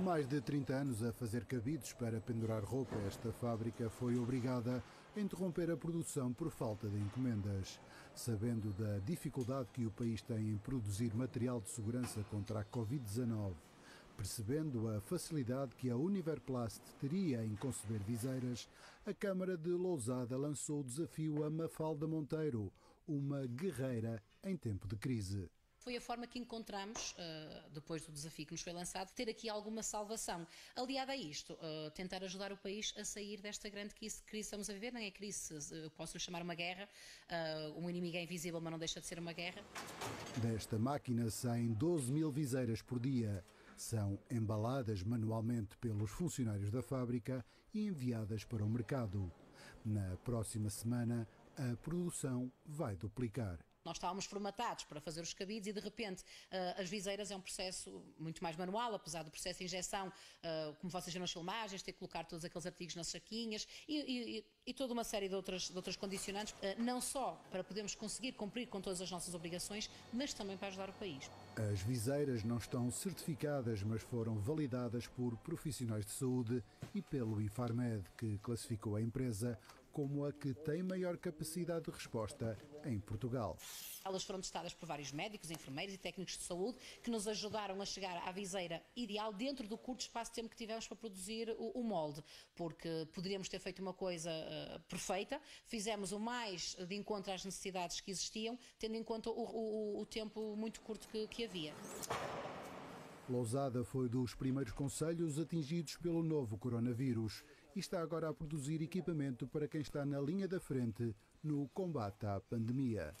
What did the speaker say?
mais de 30 anos a fazer cabides para pendurar roupa, esta fábrica foi obrigada a interromper a produção por falta de encomendas. Sabendo da dificuldade que o país tem em produzir material de segurança contra a Covid-19, percebendo a facilidade que a Univerplast teria em conceber viseiras, a Câmara de Lousada lançou o desafio a Mafalda Monteiro, uma guerreira em tempo de crise. Foi a forma que encontramos, uh, depois do desafio que nos foi lançado, ter aqui alguma salvação. Aliada a isto, uh, tentar ajudar o país a sair desta grande crise que estamos a viver. Nem é crise, eu posso chamar uma guerra. Uh, um inimigo é invisível, mas não deixa de ser uma guerra. Desta máquina saem 12 mil viseiras por dia. São embaladas manualmente pelos funcionários da fábrica e enviadas para o mercado. Na próxima semana, a produção vai duplicar. Nós estávamos formatados para fazer os cabides e, de repente, uh, as viseiras é um processo muito mais manual, apesar do processo de injeção, uh, como vocês viram nas filmagens, ter que colocar todos aqueles artigos nas saquinhas e, e, e toda uma série de outras, de outras condicionantes, uh, não só para podermos conseguir cumprir com todas as nossas obrigações, mas também para ajudar o país. As viseiras não estão certificadas, mas foram validadas por profissionais de saúde e pelo Infarmed, que classificou a empresa como a que tem maior capacidade de resposta em Portugal. Elas foram testadas por vários médicos, enfermeiros e técnicos de saúde que nos ajudaram a chegar à viseira ideal dentro do curto espaço de tempo que tivemos para produzir o, o molde, porque poderíamos ter feito uma coisa uh, perfeita, fizemos o mais de encontro às necessidades que existiam, tendo em conta o, o, o tempo muito curto que, que havia. Lousada foi dos primeiros conselhos atingidos pelo novo coronavírus e está agora a produzir equipamento para quem está na linha da frente no combate à pandemia.